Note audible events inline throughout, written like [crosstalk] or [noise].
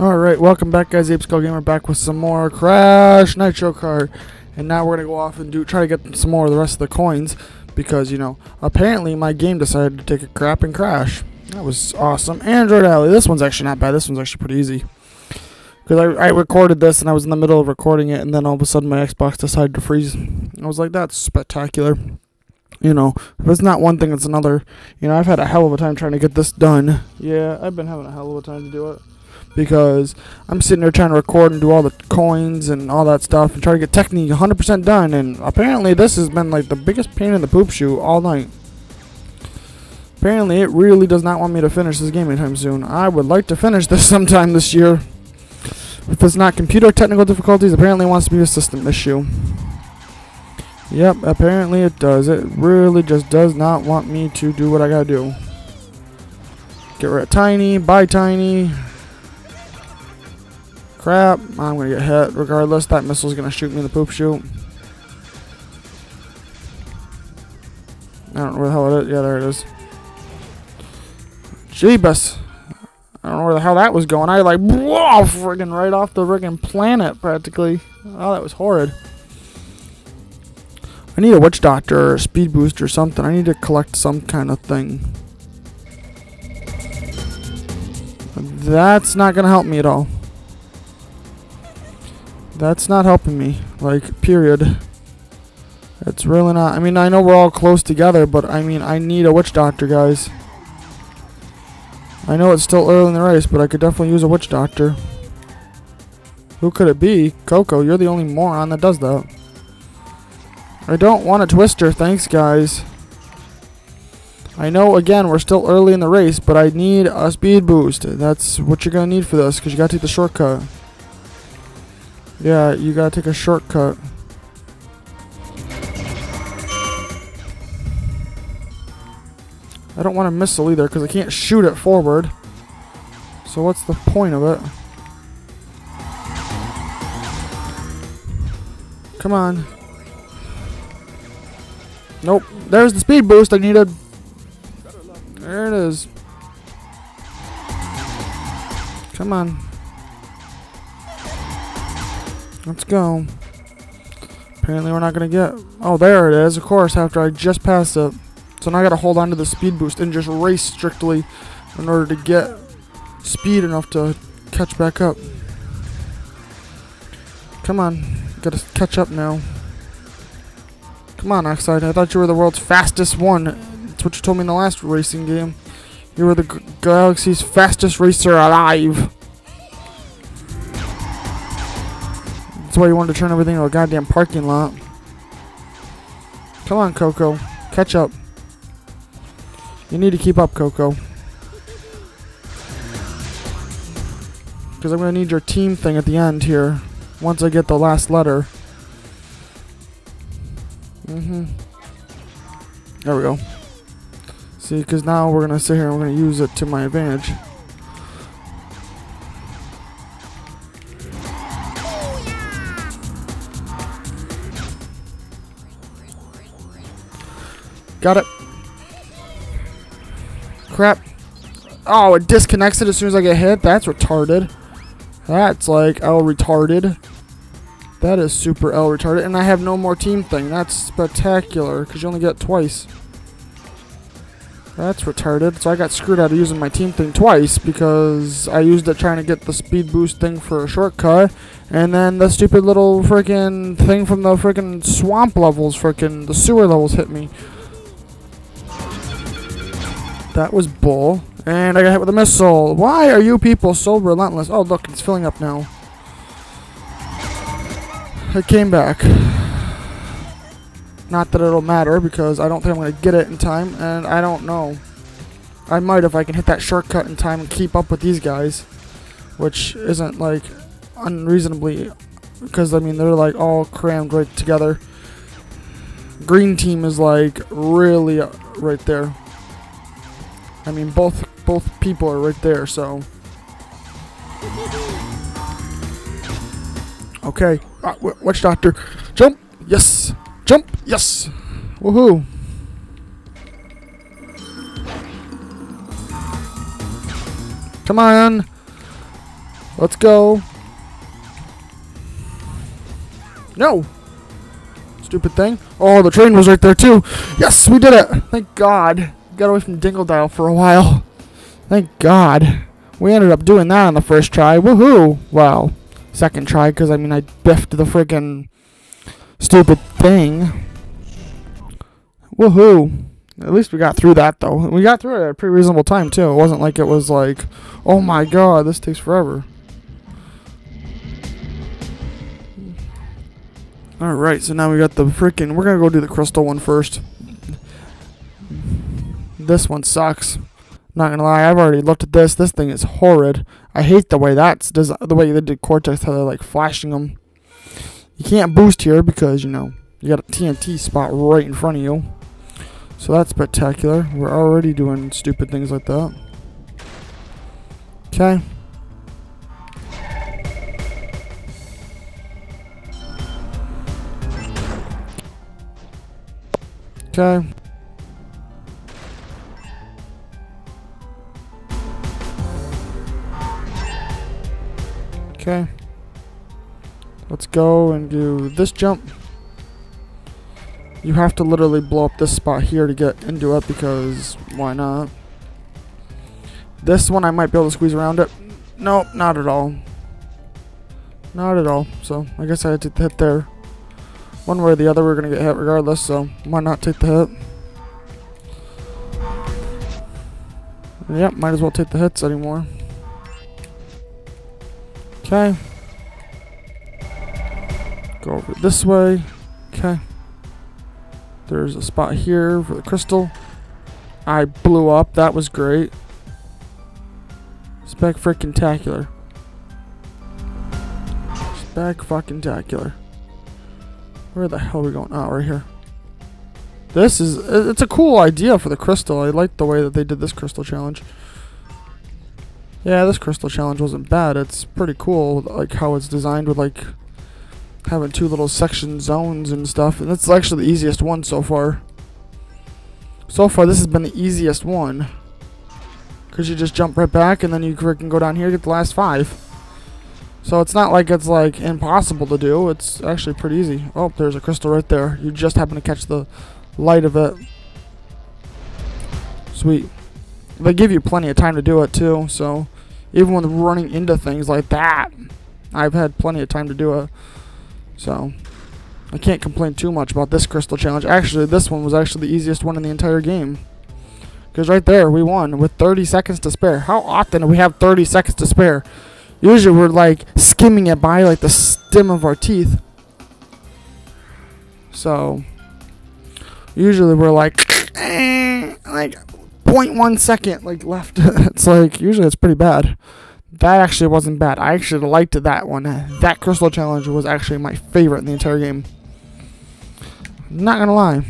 Alright, welcome back guys, Ape Skull Gamer back with some more Crash Nitro Kart. And now we're gonna go off and do try to get some more of the rest of the coins because, you know, apparently my game decided to take a crap and crash. That was awesome. Android Alley, this one's actually not bad, this one's actually pretty easy. Because I, I recorded this and I was in the middle of recording it and then all of a sudden my Xbox decided to freeze. I was like, that's spectacular. You know, if it's not one thing, it's another. You know, I've had a hell of a time trying to get this done. Yeah, I've been having a hell of a time to do it because I'm sitting there trying to record and do all the coins and all that stuff and try to get Teknee 100% done. And apparently, this has been like the biggest pain in the poop shoe all night. Apparently, it really does not want me to finish this game anytime soon. I would like to finish this [laughs] sometime this year. If it's not computer technical difficulties, apparently it wants to be a system issue. Yep, apparently it does. It really just does not want me to do what I gotta do. Get rid of Tiny, bye Tiny. Crap, I'm gonna get hit. Regardless, that missile's gonna shoot me in the poop chute. I don't know where the hell it is. Yeah, there it is. Jeebus. I don't know where the hell that was going. I like, whoa, friggin' right off the friggin' planet, practically. Oh, that was horrid. I need a witch doctor or a speed boost or something. I need to collect some kind of thing. That's not gonna help me at all. That's not helping me. Like, period. It's really not. I mean, I know we're all close together, but I mean, I need a witch doctor, guys. I know it's still early in the race, but I could definitely use a witch doctor. Who could it be? Coco, you're the only moron that does that. I don't want a twister, thanks guys. I know, again, we're still early in the race, but I need a speed boost. That's what you're going to need for this, because you got to take the shortcut. Yeah, you got to take a shortcut. I don't want a missile either, because I can't shoot it forward. So what's the point of it? Come on. Nope. There's the speed boost I needed. There it is. Come on. Let's go. Apparently we're not going to get... Oh, there it is, of course, after I just passed it. So now I got to hold on to the speed boost and just race strictly in order to get speed enough to catch back up. Come on. Got to catch up now. Come on, Oxide. I thought you were the world's fastest one. That's what you told me in the last racing game. You were the galaxy's fastest racer alive. That's why you wanted to turn everything into a goddamn parking lot. Come on, Coco. Catch up. You need to keep up, Coco. Because I'm going to need your team thing at the end here. Once I get the last letter. Mm-hmm. There we go. See, because now we're going to sit here and we're going to use it to my advantage. Got it. Crap. Oh, it disconnects it as soon as I get hit? That's retarded. That's like L retarded. That is super L retarded. And I have no more team thing. That's spectacular, because you only get twice. That's retarded. So I got screwed out of using my team thing twice, because I used it trying to get the speed boost thing for a shortcut. And then the stupid little freaking thing from the freaking swamp levels, freaking the sewer levels hit me. That was bull. And I got hit with a missile. Why are you people so relentless? Oh, look, it's filling up now. It came back. Not that it'll matter, because I don't think I'm going to get it in time, and I don't know. I might if I can hit that shortcut in time and keep up with these guys. Which isn't, like, unreasonably... Because, I mean, they're, like, all crammed right together. Green team is, like, really uh, right there. I mean, both both people are right there, so. Okay. Uh, Witch Doctor. Jump. Yes. Jump. Yes. Woohoo. Come on. Let's go. No. Stupid thing. Oh, the train was right there too. Yes, we did it. Thank God. Got away from Dingodile for a while. Thank God. We ended up doing that on the first try. Woohoo! Well, Second try, because, I mean, I biffed the freaking stupid thing. Woohoo! At least we got through that, though. We got through it at a pretty reasonable time, too. It wasn't like it was like, oh my god, this takes forever. Alright, so now we got the freaking... We're gonna go do the crystal one first. This one sucks. Not gonna lie, I've already looked at this. This thing is horrid. I hate the way that's does the way they did Cortex, how they're like flashing them. You can't boost here because you know you got a TNT spot right in front of you. So that's spectacular. We're already doing stupid things like that. Okay. Okay. Okay. Let's go and do this jump. You have to literally blow up this spot here to get into it because why not? This one I might be able to squeeze around it. Nope, not at all. Not at all. So I guess I had to hit there. One way or the other we're going to get hit regardless, so why not take the hit? Yep, might as well take the hits anymore. Okay. Go over this way. Okay. There's a spot here for the crystal. I blew up. That was great. Spec freaking tacular. Spec fucking tacular. Where the hell are we going? Oh, right here. This is, it's a cool idea for the crystal. I like the way that they did this crystal challenge. Yeah, this crystal challenge wasn't bad. It's pretty cool, like how it's designed with like having two little section zones and stuff. And that's actually the easiest one so far. So far, this has been the easiest one. Because you just jump right back and then you can go down here get the last five. So it's not like it's like impossible to do. It's actually pretty easy. Oh, there's a crystal right there. You just happen to catch the light of it. Sweet. They give you plenty of time to do it too, so even when running into things like that, I've had plenty of time to do it. So, I can't complain too much about this crystal challenge. Actually, this one was actually the easiest one in the entire game. Because right there, we won with 30 seconds to spare. How often do we have 30 seconds to spare? Usually we're like skimming it by like the stem of our teeth. So, usually we're like, [sniffs] eh, like 0.1 second like left. [laughs] it's like usually it's pretty bad. That actually wasn't bad. I actually liked that one. That crystal challenge was actually my favorite in the entire game. Not gonna lie.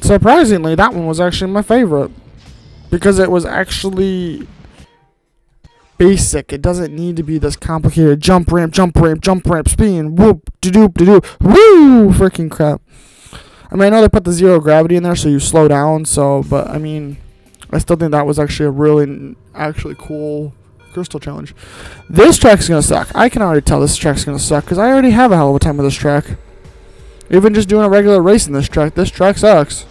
Surprisingly, that one was actually my favorite. Because it was actually basic. It doesn't need to be this complicated jump ramp, jump ramp, jump ramp, spin, whoop, de doop, de doop, woo, freaking crap. I mean, I know they put the zero gravity in there so you slow down, so, but I mean, I still think that was actually a really, actually cool crystal challenge. This track's gonna suck. I can already tell this track's gonna suck because I already have a hell of a time with this track. Even just doing a regular race in this track, this track sucks.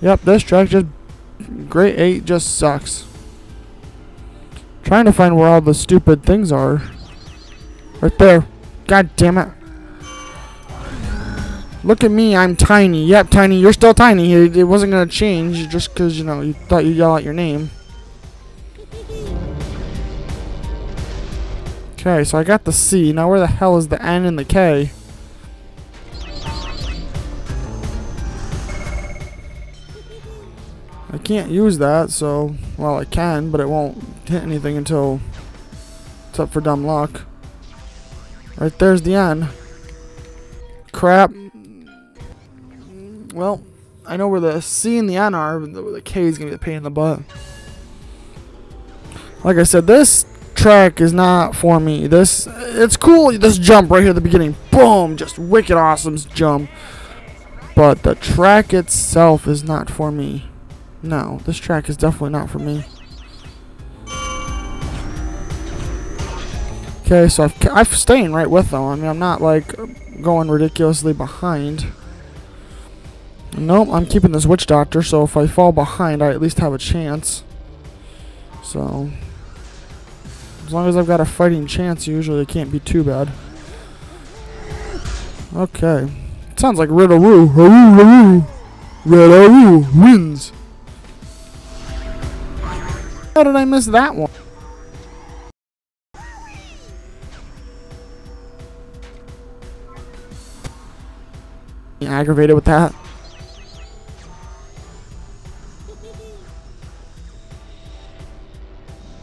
Yep, this track just Great 8 just sucks. Trying to find where all the stupid things are. Right there. God damn it. Look at me, I'm tiny. Yep, tiny, you're still tiny. It, it wasn't going to change just because, you know, you thought you'd yell out your name. Okay, so I got the C. Now where the hell is the N and the K? I can't use that, so... Well, I can, but it won't hit anything until... It's up for dumb luck. Right there's the N. Crap well, I know where the C and the N are, but the, the K is going to be the pain in the butt. Like I said, this track is not for me. This, it's cool, this jump right here at the beginning. Boom! Just wicked awesome jump. But the track itself is not for me. No, this track is definitely not for me. Okay, so I've, I'm staying right with them. I mean, I'm not like going ridiculously behind. Nope, I'm keeping this witch doctor, so if I fall behind, I at least have a chance. So, as long as I've got a fighting chance, usually it can't be too bad. Okay. It sounds like Riddleroo. Riddleroo wins. How did I miss that one? Aggravated with that.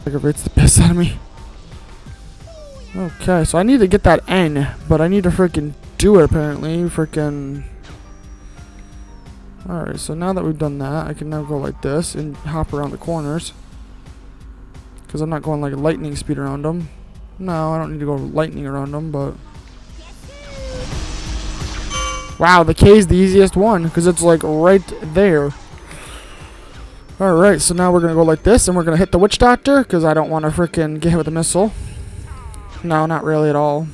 Aggravates the piss out of me. Okay, so I need to get that N, but I need to freaking do it apparently. Freaking. Alright, so now that we've done that, I can now go like this and hop around the corners. Because I'm not going like lightning speed around them. No, I don't need to go lightning around them, but... Wow, the K is the easiest one, because it's like right there. Alright, so now we're going to go like this, and we're going to hit the Witch Doctor, because I don't want to freaking get hit with a missile. No, not really at all.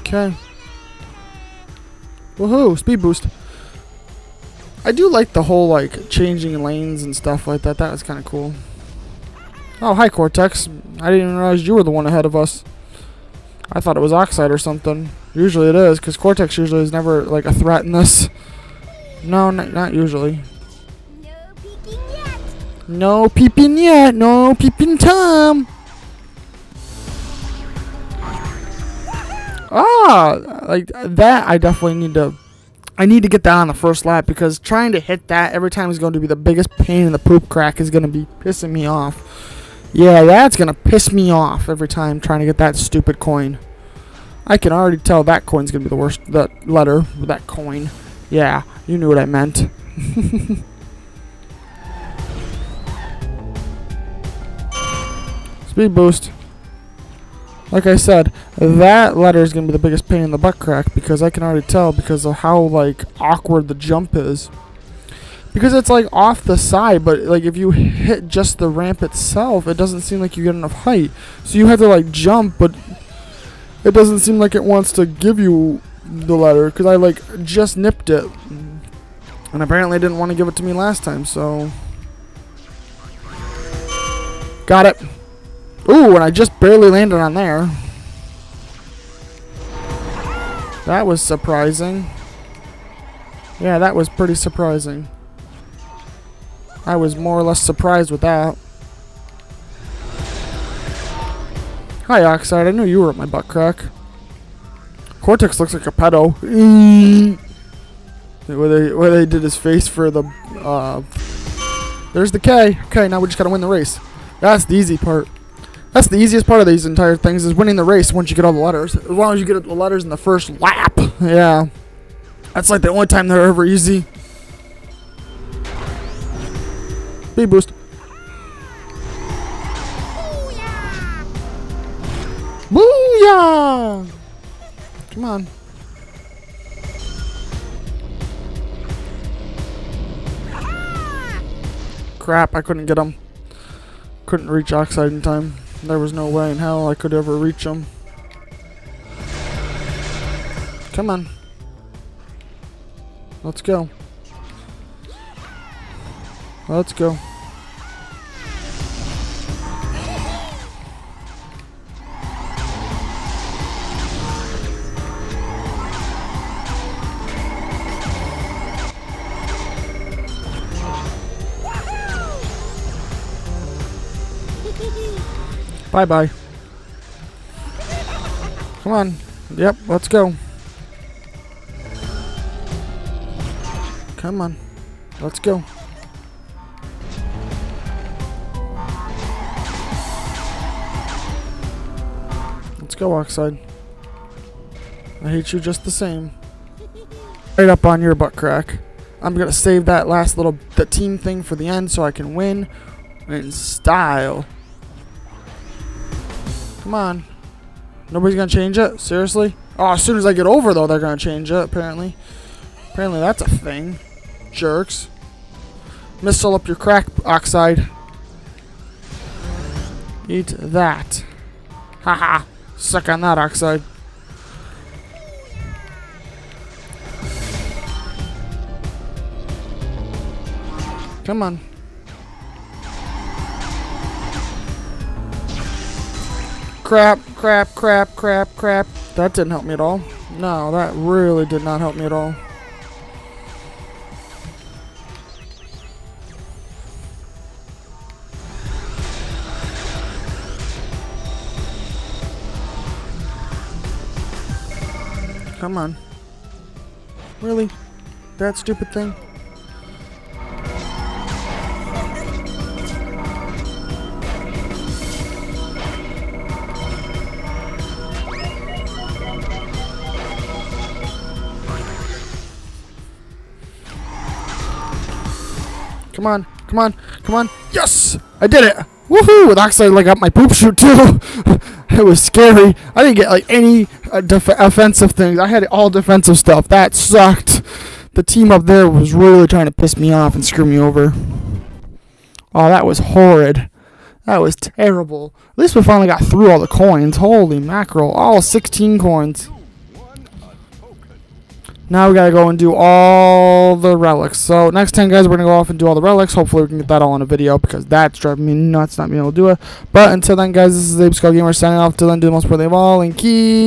Okay. Woohoo, speed boost. I do like the whole, like, changing lanes and stuff like that. That was kind of cool. Oh, hi, Cortex. I didn't even realize you were the one ahead of us. I thought it was Oxide or something. Usually it is, because Cortex usually is never, like, a threat in this. No, not usually. No peeping yet. No peeping yet. No peeping time. Ah, like that. I definitely need to. I need to get that on the first lap because trying to hit that every time is going to be the biggest pain in the poop crack. Is going to be pissing me off. Yeah, that's going to piss me off every time trying to get that stupid coin. I can already tell that coin's to be the worst. That letter, that coin. Yeah, you knew what I meant. [laughs] Speed boost. Like I said, that letter is to be the biggest pain in the butt crack because I can already tell because of how, like, awkward the jump is. Because it's, like, off the side, but, like, if you hit just the ramp itself, it doesn't seem like you get enough height. So you have to, like, jump, but it doesn't seem like it wants to give you the letter because I, like, just nipped it. And apparently didn't want to give it to me last time, so... Got it. Ooh, and I just barely landed on there. That was surprising. Yeah, that was pretty surprising. I was more or less surprised with that. Hi, Oxide. I knew you were at my butt crack. Cortex looks like a pedo. where they where they did his face for the uh There's the K. Okay, now we just gotta win the race. That's the easy part. That's the easiest part of these entire things is winning the race once you get all the letters. As long as you get the letters in the first lap. Yeah. That's like the only time they're ever easy. Speed boost. Come on. Crap, I couldn't get him. Couldn't reach Oxide in time. There was no way in hell I could ever reach him. Come on. Let's go. Let's go. Bye bye. Come on. Yep, let's go. Come on. Let's go. Let's go, Oxide. I hate you just the same. Right up on your butt crack. I'm gonna save that last little the team thing for the end so I can win in style. Come on. Nobody's gonna change it? Seriously? Oh, as soon as I get over, though, they're gonna change it, apparently. Apparently that's a thing. Jerks. Missile up your crack, Oxide. Eat that. Haha. Suck on that, Oxide. Come on. Crap, crap, crap, crap, crap. That didn't help me at all. No, that really did not help me at all. Come on. Really? That stupid thing? Come on, come on, come on. Yes! I did it! Woohoo! With Oxide like up my poop shoot too. [laughs] it was scary. I didn't get like any uh, offensive things. I had all defensive stuff. That sucked. The team up there was really trying to piss me off and screw me over. Oh, that was horrid. That was terrible. At least we finally got through all the coins. Holy mackerel. All 16 coins. Now we gotta go and do all the relics. So next time, guys, we're gonna go off and do all the relics. Hopefully, we can get that all in a video because that's driving me nuts not being able to do it. But until then, guys, this is Ape Skull Gamer signing off. Till then, do the most important of all and keep.